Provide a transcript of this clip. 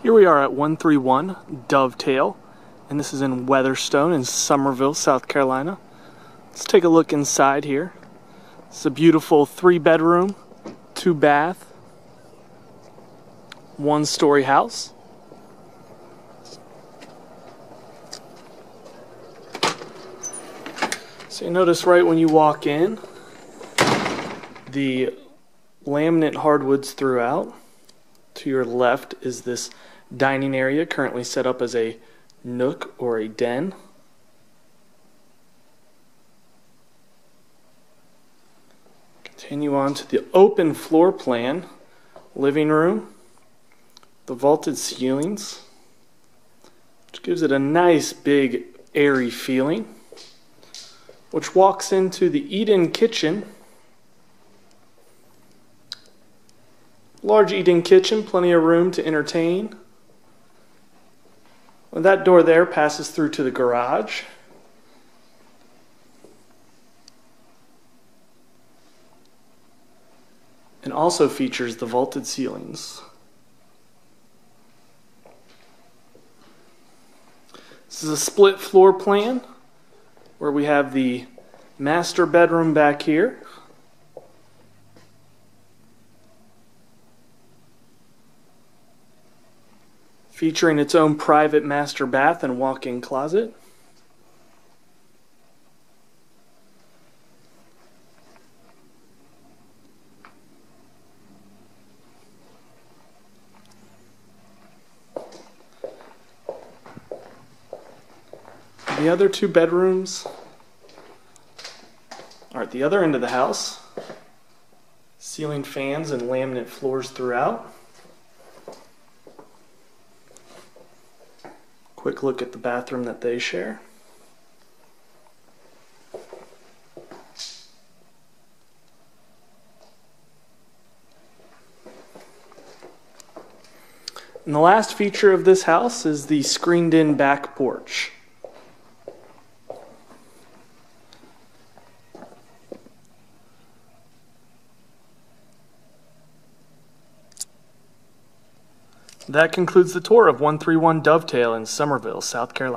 Here we are at 131 Dovetail, and this is in Weatherstone in Summerville, South Carolina. Let's take a look inside here. It's a beautiful three bedroom, two bath, one story house. So you notice right when you walk in, the laminate hardwoods throughout. To your left is this dining area currently set up as a nook or a den. Continue on to the open floor plan, living room, the vaulted ceilings, which gives it a nice big airy feeling, which walks into the eat-in kitchen Large eating kitchen, plenty of room to entertain. Well, that door there passes through to the garage. And also features the vaulted ceilings. This is a split floor plan where we have the master bedroom back here. Featuring its own private master bath and walk-in closet. The other two bedrooms are at the other end of the house. Ceiling fans and laminate floors throughout. Quick look at the bathroom that they share. And the last feature of this house is the screened in back porch. That concludes the tour of 131 Dovetail in Summerville, South Carolina.